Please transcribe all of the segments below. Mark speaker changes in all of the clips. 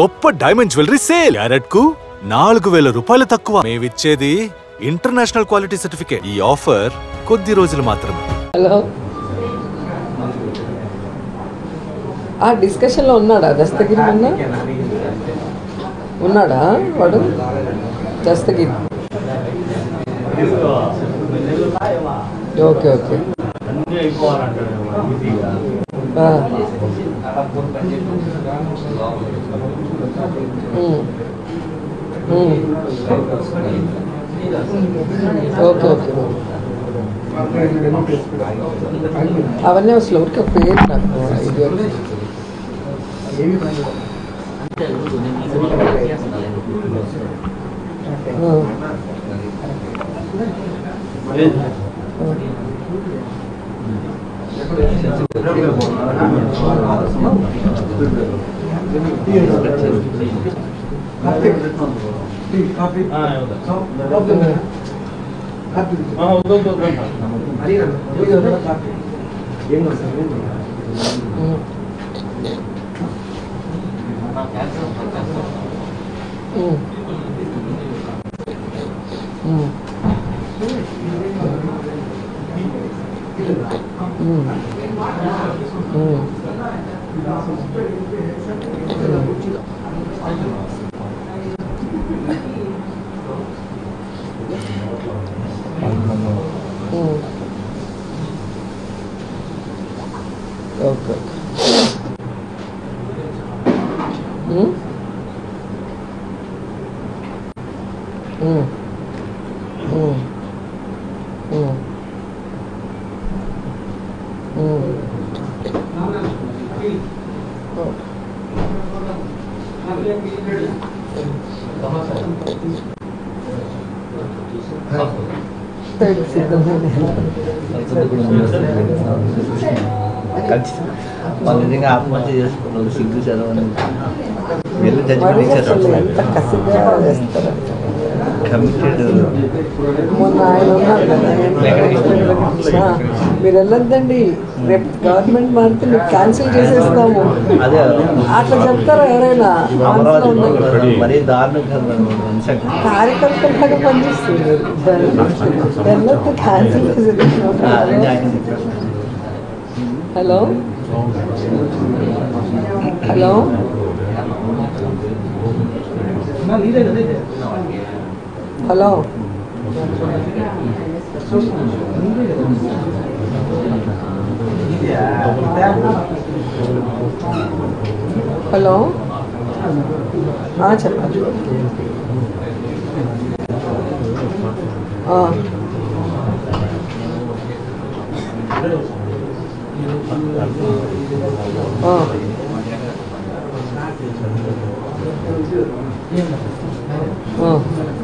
Speaker 1: గొప్ప diamond jewellery sale క్యారెట్కు నాలుగు వేల రూపాయలు తక్కువ. మేమిచ్చేది ఇంటర్నేషనల్ క్వాలిటీ సర్టిఫికేట్ ఈ ఆఫర్ కొద్ది రోజులు మాత్రమే.
Speaker 2: హలో. ఆ డిస్కషన్లో ఉన్నాడా? దస్తగిరి మొన్న ఉన్నాడా వాడు? Dastagiri. Okay okay. Okay okay అవన్నీ అసలు ఊరికే పేరు నాకు ఐడియా 응. 응. 오. 오. 오케이.
Speaker 3: 응? 응. నిజంగా ఆత్మహత్య చేసుకున్నారు సిగ్గు చదవని వెళ్ళి
Speaker 2: మరి
Speaker 3: జడ్జిమెంట్ కమిటెడ్
Speaker 2: మొన్న ఆయన ఉన్నారు కదా ఆ, మీరు వెళ్ళొద్దండి రేపు గవర్నమెంట్ మారితే మీరు క్యాన్సిల్ చేసేస్తాము.
Speaker 3: అదే
Speaker 2: అట్లా చెప్తారా ఎవరైనా.
Speaker 3: మరీ దారుణంగా మనిషి.
Speaker 2: కార్యకర్తలాగా పనిచేస్తుంది వెళ్ళొద్దు క్యాన్సిల్ చేసేస్తాము హలో? హలో? हेलो हेलो हाँ चल। हाँ। हाँ। हाँ।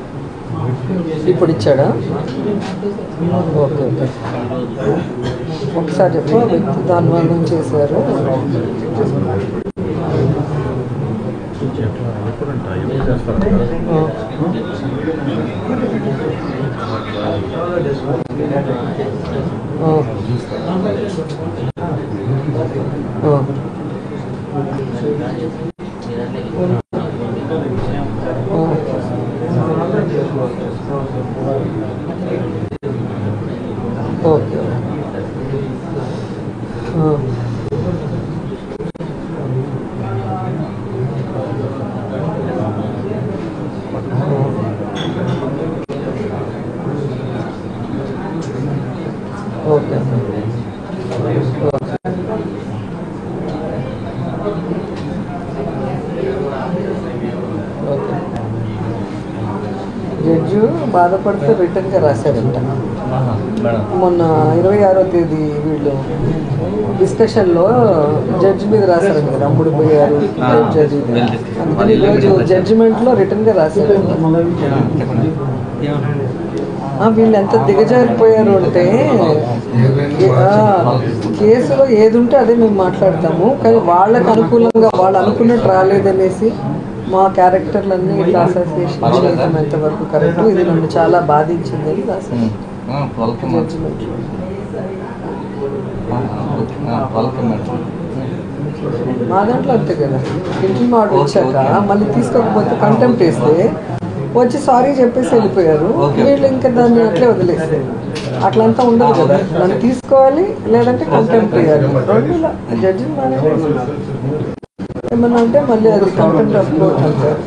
Speaker 2: ఇప్పుడు ఇచ్చాడా? Okay okay. ఒకసారి చెప్పు ఆ వ్యక్తి దానివల్ల చేశారు? ừ. Ừ. Okay. Okay. జడ్జి బాధపడితే రిటర్న్గా రాశారంట. మొన్న ఇరవై ఆరో తేదీ వీళ్ళు డిస్కషన్లో జడ్జి మీద రాశారు కదా అమ్ముడు పోయారు
Speaker 3: ఆ,
Speaker 2: జడ్జి. అందుకని ఈరోజు జడ్జిమెంట్లో రిటర్న్గా రాశారు వీళ్ళు ఎంత దిగజారిపోయారు అంటే కేసులో ఏది ఉంటే అదే మేము మాట్లాడతాము కానీ వాళ్ళకి అనుకూలంగా వాళ్ళు అనుకున్నట్టు రాలేదనేసి మా క్యారెక్టర్లన్నీ ఇట్లా అసోసియేషన్ చేయడం ఎంతవరకు కరెక్ట్ ఇది నన్ను చాలా
Speaker 3: మేడం
Speaker 2: మా దాంట్లో అంతే కదా. ఇంటికి ఆర్డర్ వచ్చాక మళ్ళీ తీసుకోకపోతే కంటెంప్ట్ వేస్తే వచ్చి సారీ చెప్పేసి వెళ్ళిపోయారు. వీళ్ళు ఇంకా దాన్ని అట్లే వదిలేస్తారు అట్లంతా ఉండదు కదా. నన్ను తీసుకోవాలి లేదంటే కంటెంప్ట్ వేయాలి. రెండు జడ్జి ఏమన్నా అంటే మళ్ళీ అది కంటెంట్ అప్లోడ్ అంటారు